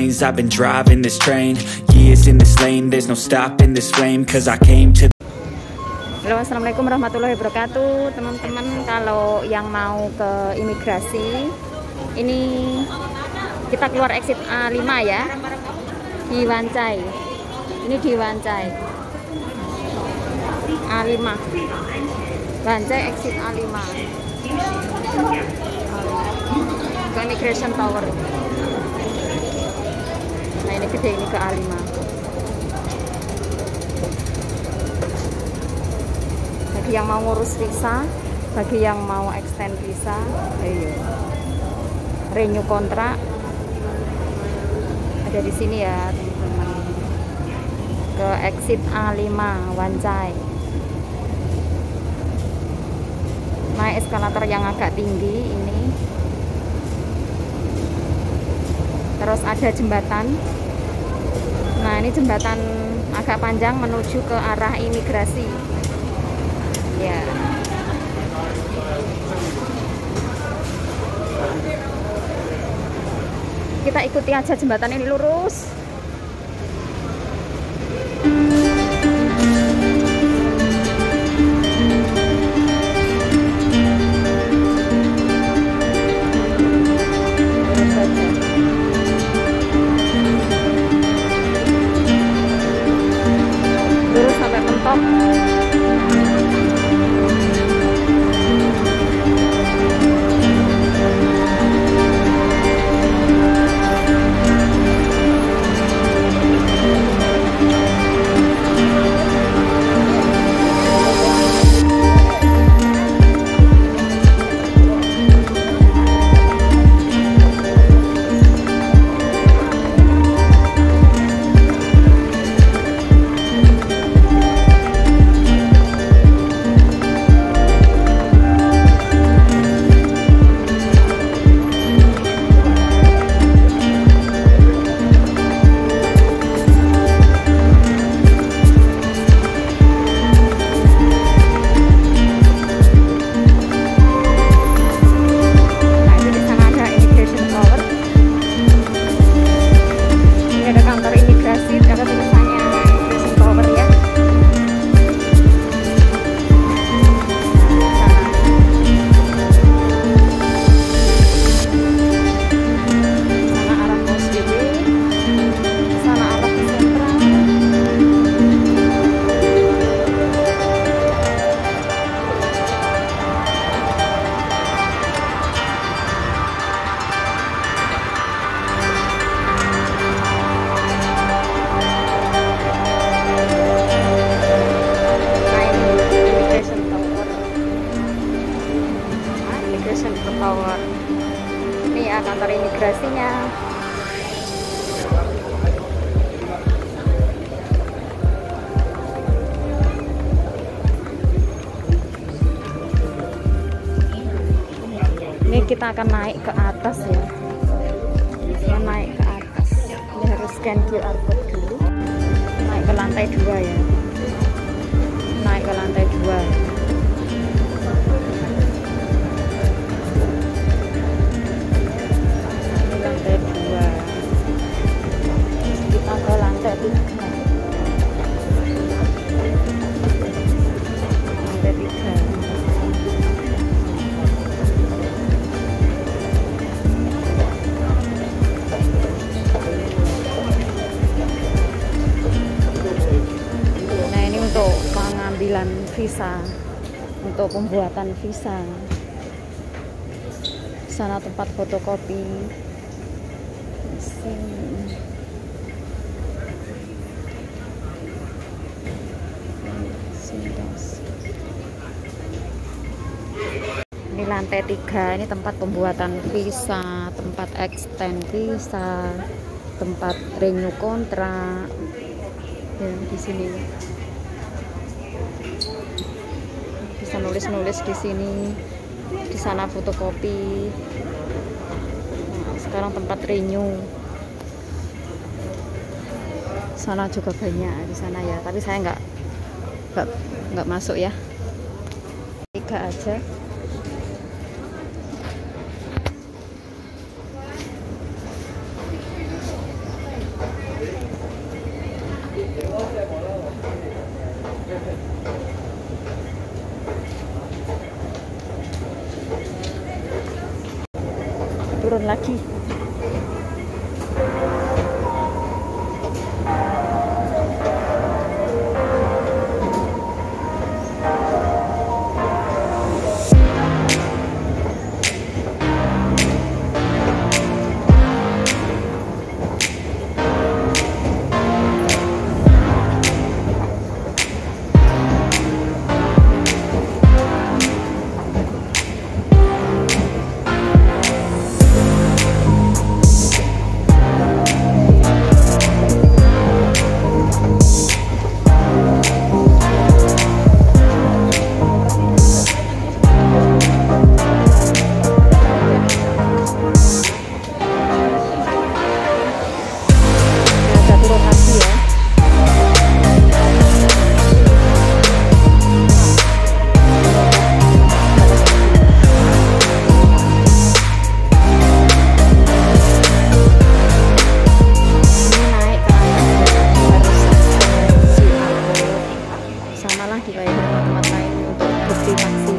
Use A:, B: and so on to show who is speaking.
A: lanes. I've been driving this train. Years in this lane. There's no stopping this flame Cause I came to
B: Halo assalamualaikum warahmatullahi wabarakatuh. Teman-teman kalau yang mau ke imigrasi ini kita keluar exit A5 ya. Di Wancai ini di Wancai A5 Wancai exit A5 ke immigration tower nah ini gede ini ke A5 bagi yang mau ngurus visa bagi yang mau extend visa ayo. Renew kontrak. Ada di sini ya teman-teman. Ke exit A5 Wancai. Naik eskalator yang agak tinggi ini. Terus ada jembatan nah ini jembatan agak panjang menuju ke arah imigrasi. Ya. Kita ikuti aja jembatan ini lurus Kantor imigrasinya. Ini kita akan naik ke atas ya. Kita naik ke atas. Ini harus scan QR code dulu. Naik ke lantai dua ya pengambilan visa, untuk pembuatan visa. Sana tempat fotokopi. Sini. Ini lantai tiga, ini tempat pembuatan visa, tempat extend visa, tempat renew kontrak ya di sini nulis-nulis di sini di sana fotokopi. Nah, sekarang tempat renew. Sana juga banyak di sana ya tapi saya nggak nggak nggak masuk ya. Tiga aja turun lagi. everyone.